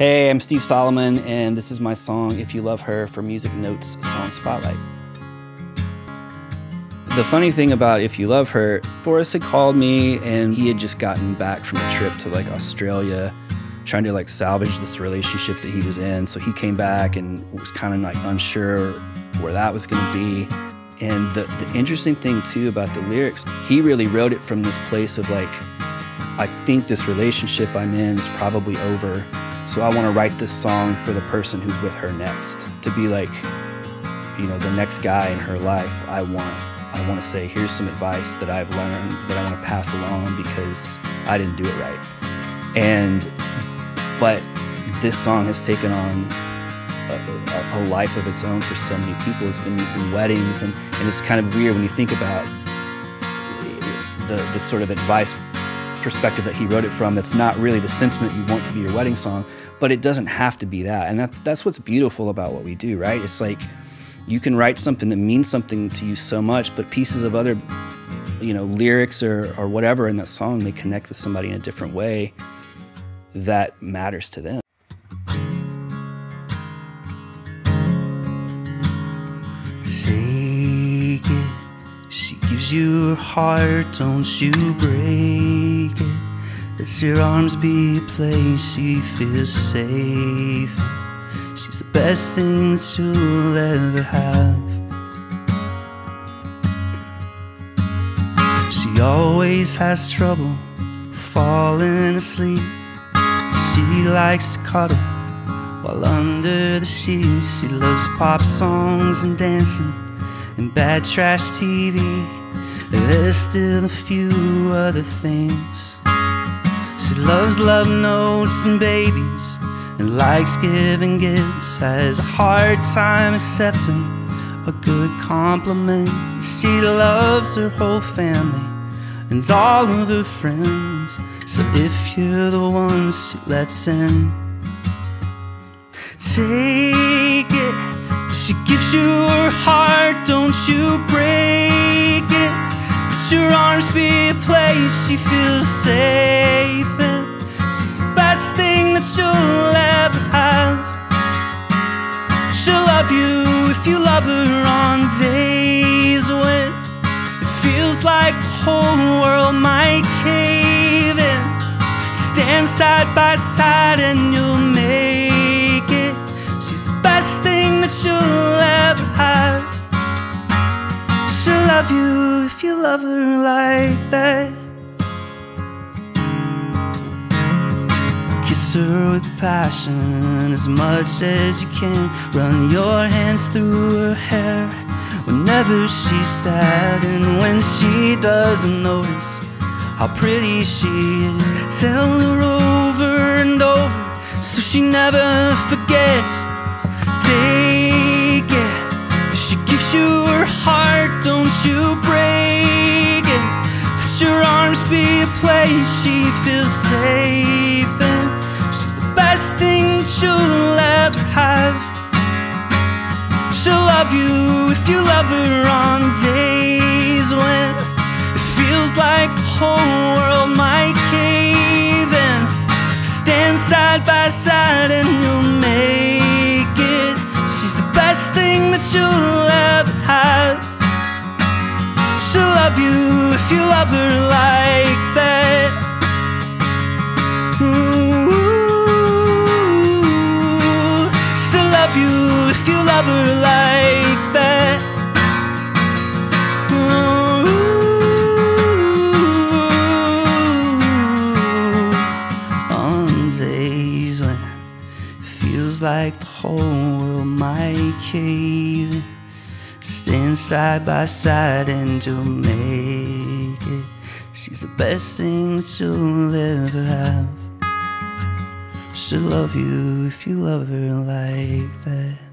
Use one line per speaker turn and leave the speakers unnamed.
Hey, I'm Steve Solomon, and this is my song, If You Love Her, for Musicnotes Song Spotlight. The funny thing about If You Love Her, Forest had called me, and he had just gotten back from a trip to like Australia, trying to like salvage this relationship that he was in. So he came back and was kind of like unsure where that was going to be. And the, the interesting thing too about the lyrics, he really wrote it from this place of like, I think this relationship I'm in is probably over so I want to write this song for the person who's with her next. To be like, you know, the next guy in her life, I want I want to say, here's some advice that I've learned that I want to pass along because I didn't do it right. And but this song has taken on a, a, life of its own for so many people. It's been used in weddings, and, and it's kind of weird when you think about the, the sort of advice perspective that he wrote it from that's not really the sentiment you want to be your wedding song, but it doesn't have to be that. And that's that's what's beautiful about what we do, right? It's like you can write something that means something to you so much, but pieces of other you know, lyrics or, or whatever in that song may connect with somebody in a different way that matters to them.
It gives heart, don't you break it. Let your arms be a place she feels safe. She's the best thing that you'll ever have. She always has trouble falling asleep. She likes to cuddle while under the sheets. She loves pop songs and dancing and bad trash TV. There's still a few other things. She loves love notes and babies and likes giving gifts. Has a hard time accepting a good compliment. She loves her whole family and all of her friends. So if you're the one she lets in, take it she gives you her heart, don't you break Let your arms be a place she feels safe in. She's the best thing that you'll ever have. She'll love you if you love her on days when It feels like the whole world might cave in. Stand side by side and you'll make it. She's the best thing that you'll ever have. She'll love you if you love her like that. Kiss her with passion as much as you can. Run your hands through her hair whenever she's sad and when she doesn't notice how pretty she is. Tell her over and over so she never forgets take it. She gives you her heart, don't you break be a place she feels safe in. She's the best thing you'll ever have. She'll love you if you love her on days when it feels like the whole world might cave in. Stand side by side and you'll make it She's the best thing that you'll love you if you love her like that. Ooh, she'll love you if you love her like that. Ooh, on days when it feels like the whole world might cave Stand side by side and you'll make it. She's the best thing that you'll ever have. She'll love you if you love her like that